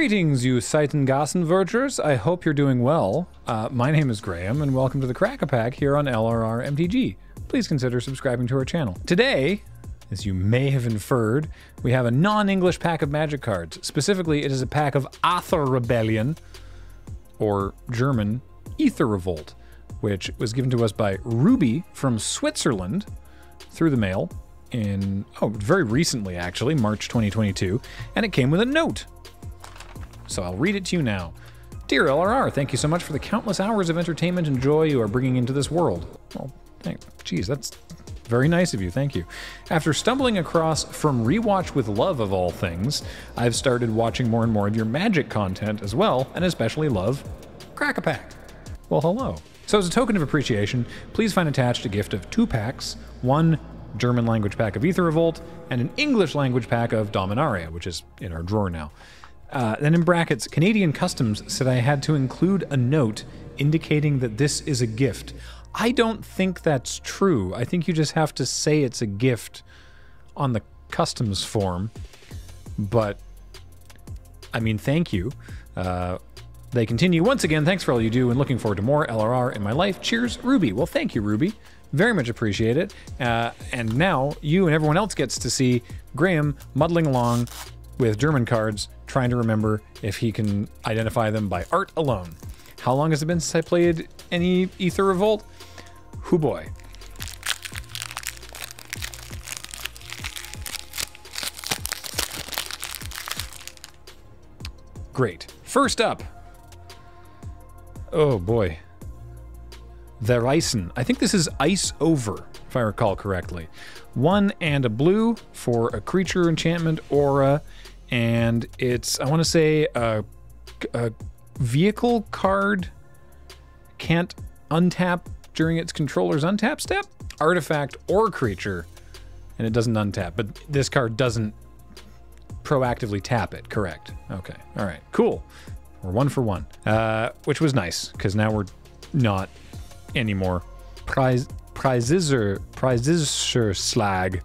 Greetings, you Seitengassenvergers. I hope you're doing well. Uh, my name is Graham, and welcome to the Crack Pack here on LRR MTG. Please consider subscribing to our channel. Today, as you may have inferred, we have a non-English pack of magic cards. Specifically, it is a pack of Aether Rebellion, or German Aether Revolt, which was given to us by Ruby from Switzerland through the mail in, oh, very recently actually, March 2022, and it came with a note. So I'll read it to you now. Dear LRR, thank you so much for the countless hours of entertainment and joy you are bringing into this world. Well, thank, geez, that's very nice of you, thank you. After stumbling across From Rewatch with Love of all things, I've started watching more and more of your magic content as well, and especially love Crack a Pack. Well, hello. So as a token of appreciation, please find attached a gift of two packs, one German language pack of Aether Revolt, and an English language pack of Dominaria, which is in our drawer now. Uh, then in brackets, Canadian Customs said I had to include a note indicating that this is a gift. I don't think that's true. I think you just have to say it's a gift on the customs form. But, I mean, thank you. Uh, they continue, once again, thanks for all you do and looking forward to more LRR in my life. Cheers, Ruby. Well, thank you, Ruby. Very much appreciate it. Uh, and now you and everyone else gets to see Graham muddling along with German cards, trying to remember if he can identify them by art alone. How long has it been since I played any Aether Revolt? Hoo boy. Great. First up. Oh boy. Vereisen. I think this is Ice Over, if I recall correctly. One and a blue for a creature enchantment aura, and it's, I want to say, a, a vehicle card can't untap during its controller's untap step, artifact or creature, and it doesn't untap. But this card doesn't proactively tap it, correct? Okay, all right, cool. We're one for one, uh, which was nice because now we're not anymore. Prize, prizes or prizes slag.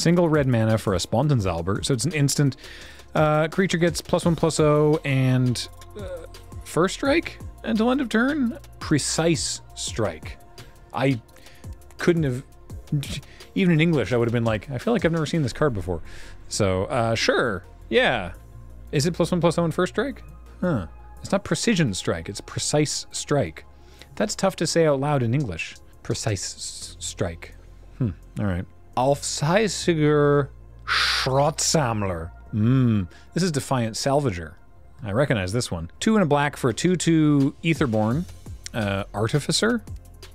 Single red mana for a Spontanzauber, so it's an instant. Uh, creature gets plus one plus O and uh, first strike until end of turn. Precise strike. I couldn't have. Even in English, I would have been like, I feel like I've never seen this card before. So, uh, sure, yeah. Is it plus one plus O in first strike? Huh. It's not precision strike, it's precise strike. That's tough to say out loud in English. Precise strike. Hmm, all right. Aufsässiger Schrottsammler. Mmm, this is Defiant Salvager. I recognize this one. Two and a black for a 2-2 Aetherborn Uh, Artificer?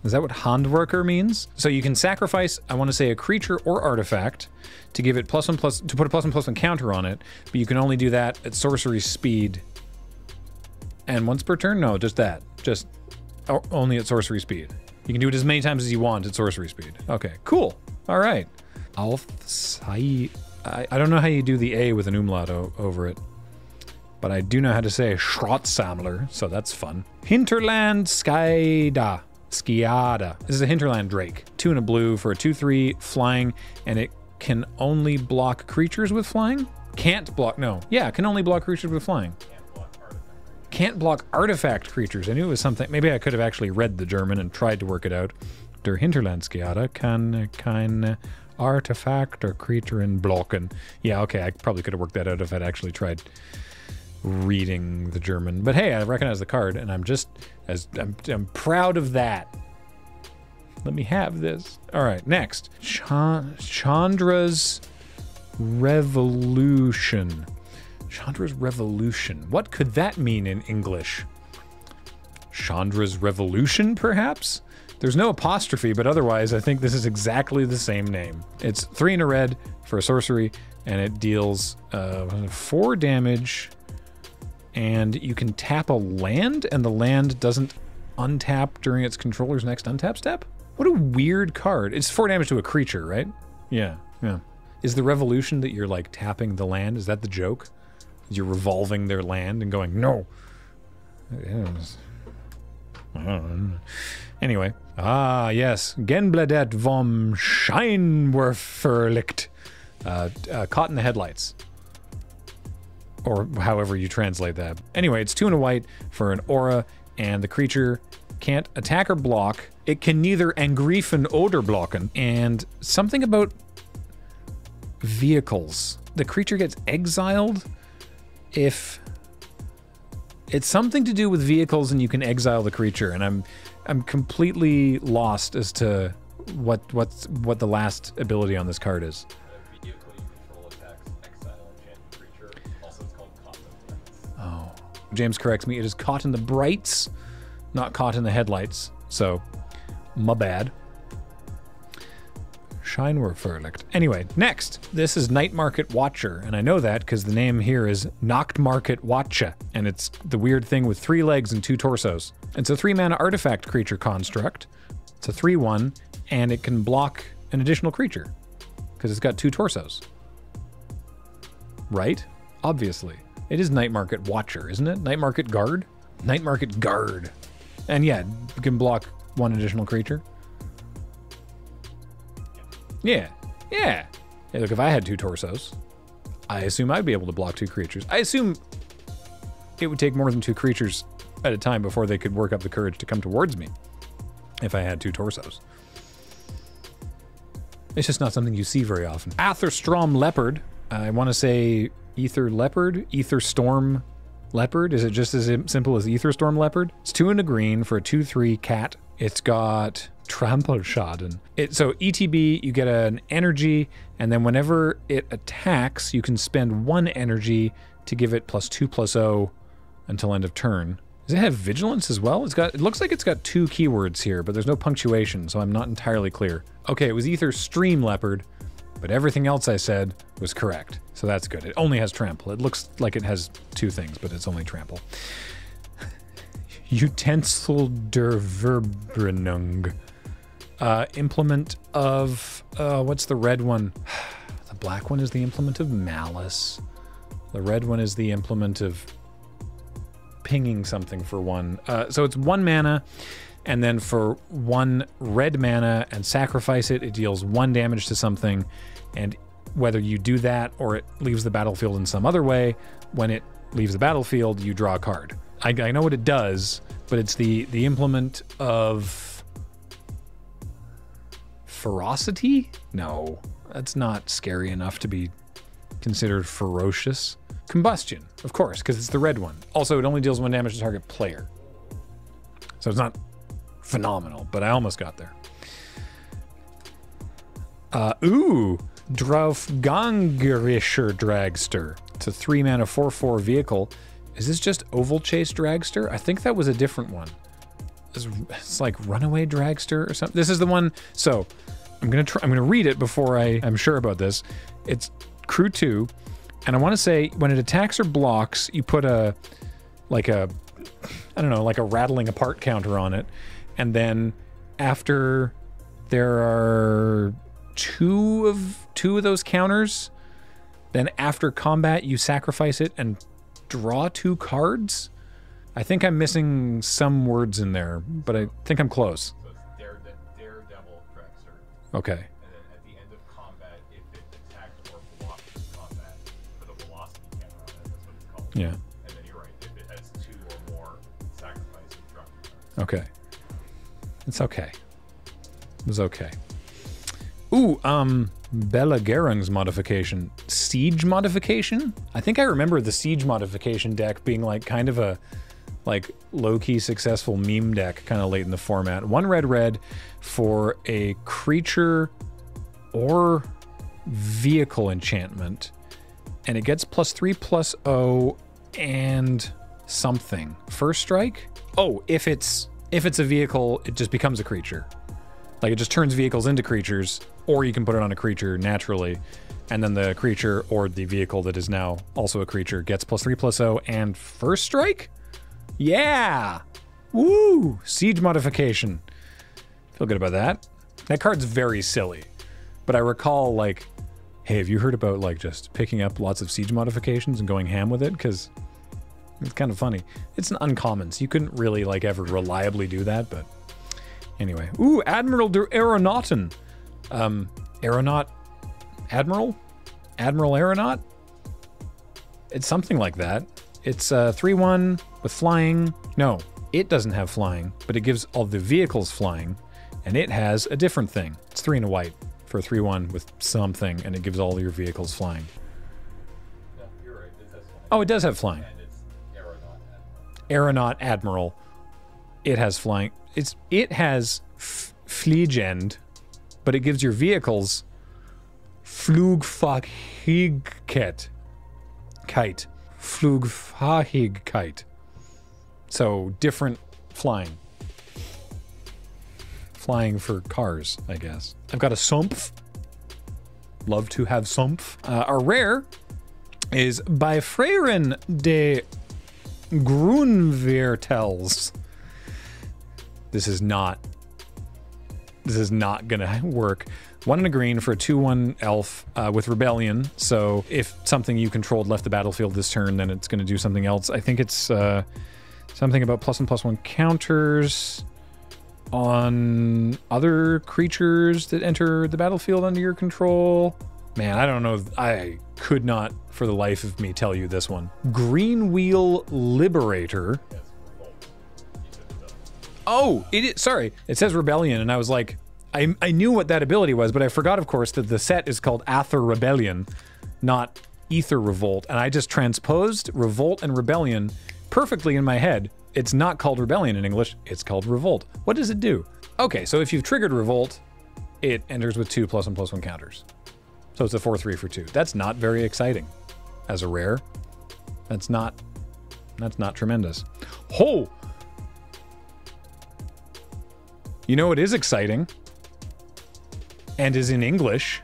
Is that what Handwerker means? So you can sacrifice, I want to say, a creature or artifact to give it plus one plus, to put a plus one plus one counter on it, but you can only do that at sorcery speed. And once per turn? No, just that. Just only at sorcery speed. You can do it as many times as you want at sorcery speed. Okay, cool. All right. Alfsai. I, I don't know how you do the A with an umlaut over it, but I do know how to say Schrottsammler, so that's fun. Hinterland Skyda. Skiada. This is a Hinterland Drake. Two and a blue for a 2-3 flying, and it can only block creatures with flying? Can't block, no. Yeah, can only block creatures with flying. Can't block artifact creatures. I knew it was something. Maybe I could have actually read the German and tried to work it out. Der Hinterlandsgeada kann kein uh, artifact or creature in blocken. Yeah, okay, I probably could have worked that out if I'd actually tried reading the German. But hey, I recognize the card, and I'm just as I'm, I'm proud of that. Let me have this. All right, next, Ch Chandra's Revolution. Chandra's Revolution. What could that mean in English? Chandra's Revolution, perhaps? There's no apostrophe, but otherwise, I think this is exactly the same name. It's three in a red for a sorcery, and it deals uh, four damage and you can tap a land and the land doesn't untap during its controller's next untap step? What a weird card. It's four damage to a creature, right? Yeah, yeah. Is the revolution that you're like tapping the land? Is that the joke? You're revolving their land and going, no. Anyway. Ah, yes. Genbledet vom Scheinwerferlicht. Uh, uh, caught in the headlights. or however you translate that. Anyway, it's two and a white for an aura, and the creature can't attack or block. It can neither angreifen oder blocken, and something about vehicles. The creature gets exiled if it's something to do with vehicles and you can exile the creature and I'm I'm completely lost as to what what's what the last ability on this card is. Brights. James corrects me. It is caught in the brights, not caught in the headlights. So, my bad. Anyway, next. This is Night Market Watcher, and I know that because the name here is Nachtmarket Watcher, and it's the weird thing with three legs and two torsos. It's a three mana artifact creature construct. It's a 3 1, and it can block an additional creature because it's got two torsos. Right? Obviously. It is Night Market Watcher, isn't it? Night Market Guard? Night Market Guard. And yeah, you can block one additional creature. Yeah. Yeah. Hey, look, if I had two torsos, I assume I'd be able to block two creatures. I assume it would take more than two creatures at a time before they could work up the courage to come towards me if I had two torsos. It's just not something you see very often. Atherstrom Leopard. I want to say Ether Leopard, Ether Storm Leopard. Is it just as simple as Ether Storm Leopard? It's two and a green for a 2 3 cat. It's got Trample Schaden. It, so ETB, you get an energy, and then whenever it attacks, you can spend one energy to give it plus 2 plus 0 until end of turn. Does it have vigilance as well? It's got it looks like it's got two keywords here, but there's no punctuation, so I'm not entirely clear. Okay, it was Ether Stream Leopard, but everything else I said was correct. So that's good. It only has trample. It looks like it has two things, but it's only trample. Utensil der Verbrennung. Uh, implement of uh, what's the red one? the black one is the implement of malice. The red one is the implement of pinging something for one. Uh, so it's one mana, and then for one red mana and sacrifice it, it deals one damage to something. And whether you do that or it leaves the battlefield in some other way, when it leaves the battlefield, you draw a card. I, I know what it does, but it's the the implement of ferocity. No, that's not scary enough to be considered ferocious. Combustion, of course, because it's the red one. Also, it only deals one damage to target player. So it's not phenomenal, but I almost got there. Uh, ooh, Draufgangerischer Dragster. It's a three mana 4 4 vehicle. Is this just Ovalchase Dragster? I think that was a different one. It's, like Runaway Dragster or something. This is the one. So I'm gonna try. I'm gonna read it before I. I'm sure about this. It's Crew Two, and I want to say when it attacks or blocks, you put a like a I don't know, like a rattling apart counter on it, and then after there are two of two of those counters, then after combat you sacrifice it and draw two cards. I think I'm missing some words in there, but I think I'm close. So it's Dare, Daredevil. Okay. And then at the end of combat, if it attacked or blocked combat, put a velocity counter on it. That's what it's called. Yeah. And then you're right. If it has two or more, sacrifice drop. Okay. It's okay. It was okay. Ooh, um, Bella Gerung's modification. Siege modification? I think I remember the Siege modification deck being like kind of a like low-key successful meme deck kind of late in the format. One red red for a creature or vehicle enchantment. And it gets plus three plus O and something. First strike? Oh, if it's if it's a vehicle, it just becomes a creature. Like it just turns vehicles into creatures, or you can put it on a creature naturally, and then the creature or the vehicle that is now also a creature gets plus three plus O and first strike? Yeah! Woo! Siege modification. Feel good about that. That card's very silly. But I recall like, hey, have you heard about like just picking up lots of siege modifications and going ham with it? Because it's kind of funny. It's an uncommon, so you couldn't really like ever reliably do that, but anyway. Ooh, Admiral der Aeronauten. Um, Aeronaut Admiral? Admiral Aeronaut? it's something like that. It's uh, 3 1 with flying. No, it doesn't have flying, but it gives all the vehicles flying, and it has a different thing. It's 3 and a white for a 3 1 with something, and it gives all your vehicles flying. No, you're right. It. Oh, it does have flying. Aeronaut. Admiral. Aeronaut Admiral. It has flying. It's it has f- Fliegend, but it gives your vehicles Flugfachigkeit. Kite. Flugfachigkeit. So different flying. Flying for cars, I guess. I've got a Sumpf. Love to have Sumpf. Uh, our rare is by Freyren de Grunvertels. This is not. This is not gonna work. One and a green for a 2 1 elf uh, with Rebellion. So if something you controlled left the battlefield this turn, then it's gonna do something else. I think it's uh, something about plus and plus one counters on other creatures that enter the battlefield under your control. Man, I don't know. I could not, for the life of me, tell you this one. Green Wheel Liberator. Yes, revolt. You said it does. Oh, it is. Sorry, it says Rebellion, and I was like, I, I knew what that ability was, but I forgot, of course, that the set is called Aether Rebellion, not Aether Revolt, and I just transposed Revolt and Rebellion perfectly in my head. It's not called Rebellion in English, it's called Revolt. What does it do? Okay, so if you've triggered Revolt, it enters with two plus and plus one counters. So it's a 4 3 for 2. That's not very exciting as a rare. That's not that's not tremendous. Oh! You know what is exciting? And is in English.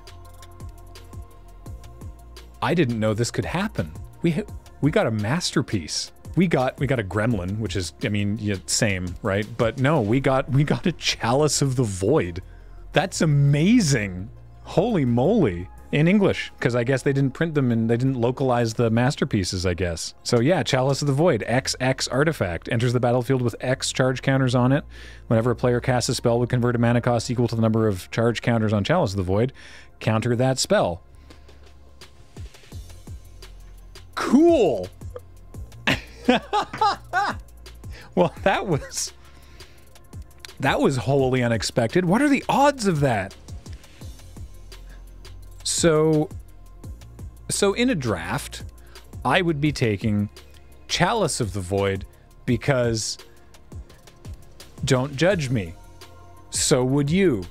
I didn't know this could happen. We we got a masterpiece. We got we got a gremlin, which is I mean, yeah, same, right? But no, we got we got a chalice of the void. That's amazing. Holy moly. In English, because I guess they didn't print them and they didn't localize the masterpieces, I guess. So yeah, Chalice of the Void, XX artifact, enters the battlefield with X charge counters on it. Whenever a player casts a spell with converted mana cost equal to the number of charge counters on Chalice of the Void, counter that spell. Cool. well, that was that was wholly unexpected. What are the odds of that? So so in a draft, I would be taking Chalice of the Void because don't judge me. So would you.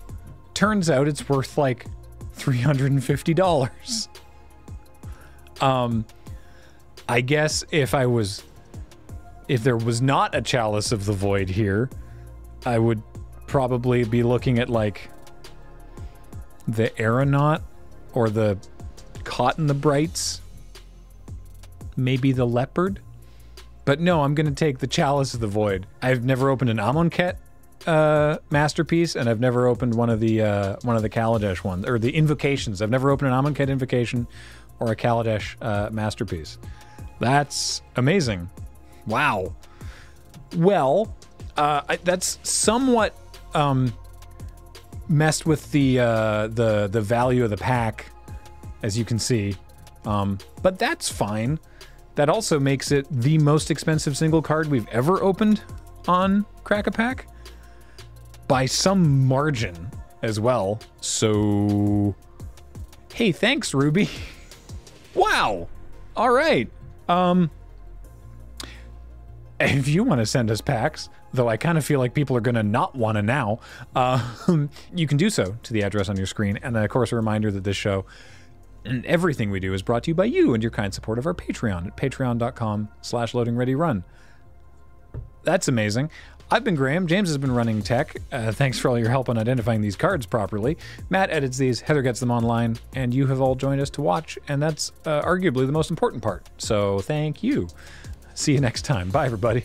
Turns out it's worth like $350. Um I guess if I was if there was not a Chalice of the Void here, I would probably be looking at like the Aeronaut or the Caught in the Brights, maybe the Leopard. But no, I'm going to take the Chalice of the Void. I've never opened an Amonkhet uh, masterpiece, and I've never opened one of the uh, one of the Kaladesh ones or the invocations. I've never opened an Amonkhet invocation or a Kaladesh uh, masterpiece. That's amazing. Wow. Well, uh, I, that's somewhat um, messed with the uh, the the value of the pack, as you can see. Um, but that's fine. That also makes it the most expensive single card we've ever opened on Crack a Pack by some margin as well. So, hey, thanks, Ruby. wow. All right. Um, if you want to send us packs, though I kind of feel like people are going to not want to now, uh, you can do so to the address on your screen. And then, of course, a reminder that this show and everything we do is brought to you by you and your kind support of our Patreon at patreon.com slash loading ready run. That's amazing. I've been Graham. James has been running tech. Uh, thanks for all your help on identifying these cards properly. Matt edits these, Heather gets them online, and you have all joined us to watch, and that's uh, arguably the most important part. So thank you. See you next time. Bye, everybody.